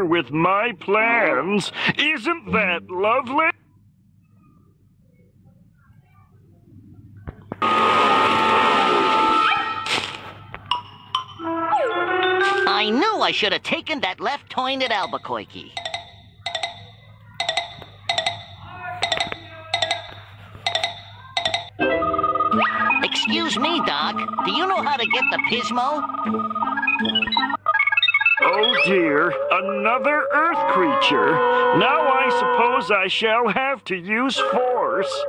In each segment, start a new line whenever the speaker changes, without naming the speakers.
with my plans. Isn't that lovely?
I knew I should have taken that left turn at Albuquerque. Excuse me, Doc. Do you know how to get the Pismo?
Oh dear, another Earth creature. Now I suppose I shall have to use force.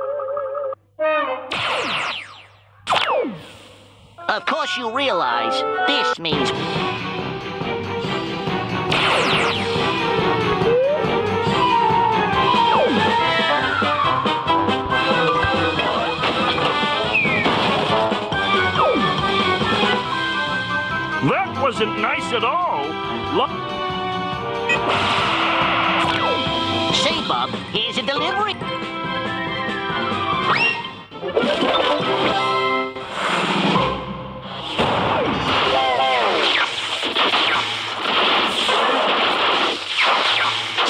Of course you realize this means...
That wasn't nice at all. Look.
Say, Bob, here's a delivery.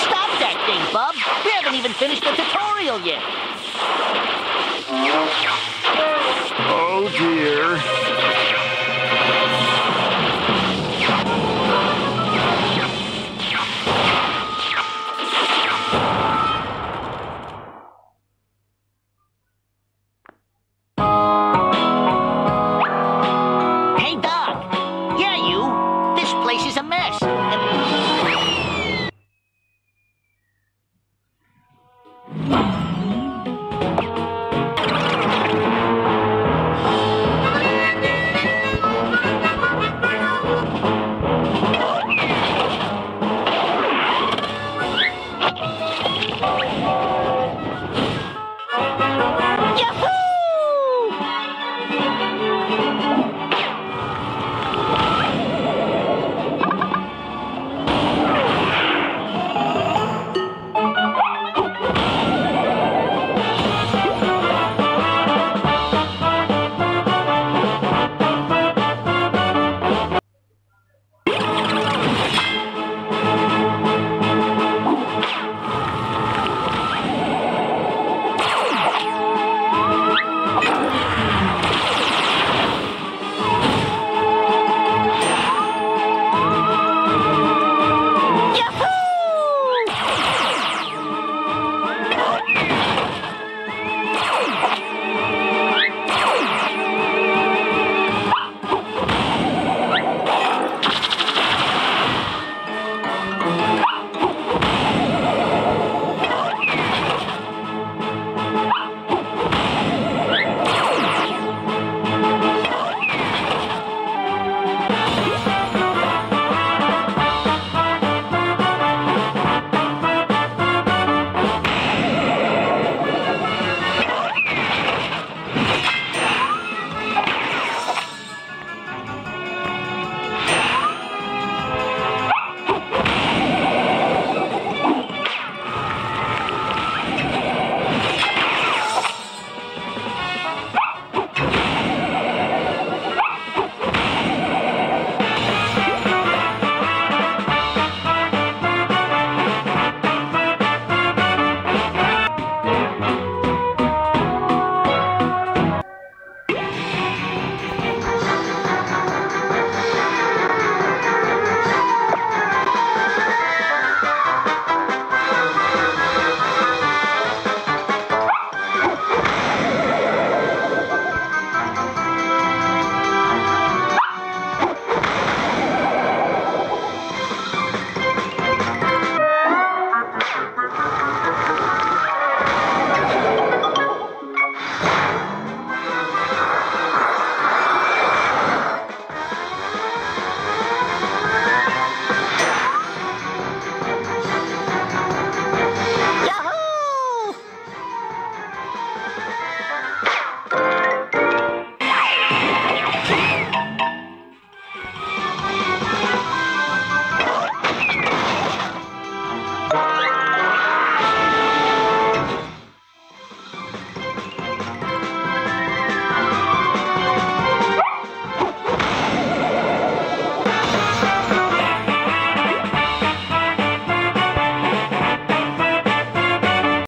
Stop that thing, Bob. We haven't even finished the tutorial yet.